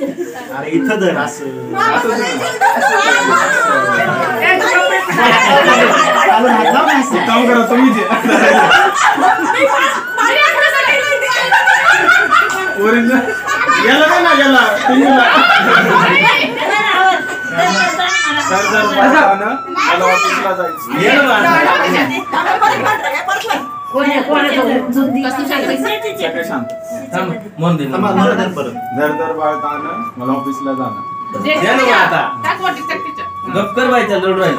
अरे इथं धर असं. काम करा तुम्ही नाही ना मला ऑफिसला जायचं ये ना बा. सगळे शांत मन दे थांबा, मला धर परत बाळताना मला ऑफिसला जाणं. द्या ना आता. गप कर तिला तर दे.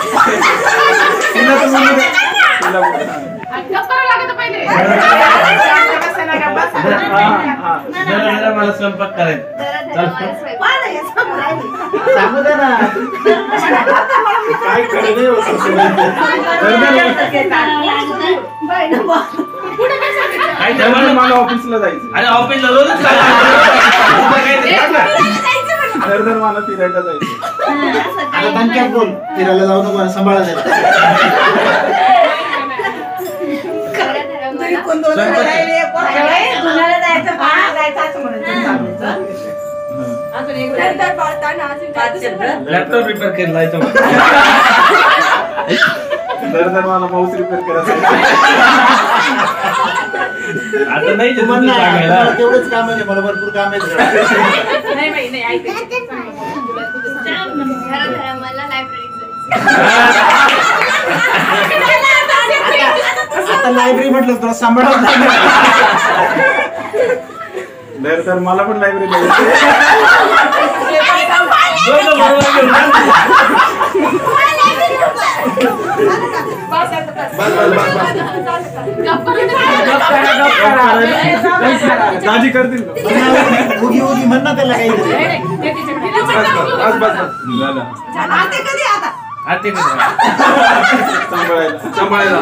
तिला बोलू दे. हा, हा. जरा जरा मला स्वयंपाक करायचा. सांगू दे ना. काय कळलं नाही हो तर जमाना मला ऑफिसला जायचं अरे ऑफिसला रोजच जर मला फिरायला जायचं आता बोल फिरायला जाऊ नको सांभाळा जाईल लॅपटॉप रिपेअर केला मला माऊस रिपेअर करायचं आता नाही तू ते म्हण तुझं ना, सांगायला. मला तेवढंच काम आहे मला भरपूर काम आहे. आता लायब्ररी म्हटलं तुला सांभाळत नाही तर मला पण लायब्ररी जायचं दोघं बरोबर घेऊन जा. बस बस बस बस दाजी करतील का? उगी उगी म्हण ना त्याला काहीतरी बस बस बस झालं आते का सांभाळायला सांभाळायला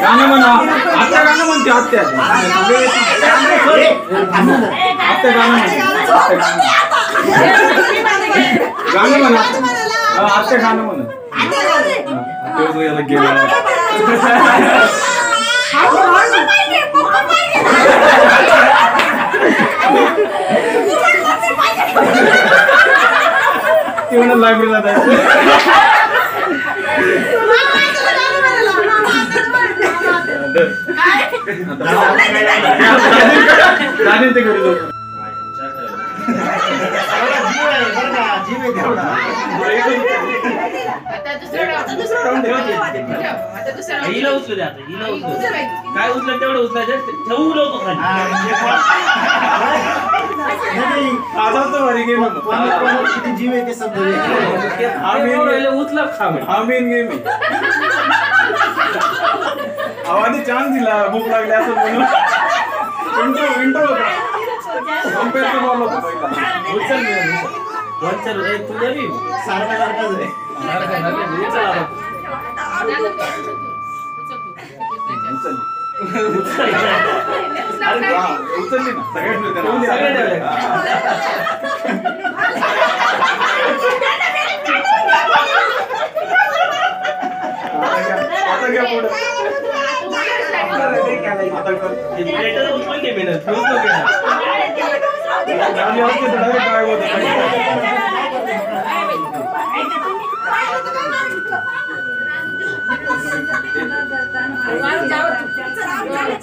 गाणं म्हणा आत्या गाणं म्हणते आत्या आत्या गाणं म्हणते गाणं म्हणा हा, आत्या गाणं म्हणा तेव्हा तो याला गेला तेवढं लायब्ररीला जायचं दादी ते घरी जाऊ बरं का, जीव आहे तेवढा. हिला उचलू दे आता हिला उचलू. काय उचलं तेवढं उचलायचं ठेवू नको खाली नाही, नाही. आजाचं भारी गेम होतं. कोणाला- कोणाला किती जीव आहे ते समजा मेन राहिलं उचला खा म्हणे. हा मेन गेम आहे आवाने चान्स दिला भूक लागली असं म्हणून इंट्रो इंट्रो होता कंपेअर बॉल होता पहिला उचल मी, उचल. दोन चार ए, तू दे मी. सारखा सारखाच आहे सारखं झालं, उचल आता. उचलली हा, उचलली ना सगळ्यात मिळते सगळे ठेवले. हा. आता घ्या पुढे आता कर हे प्लेटं उचलून direct गायब होतं.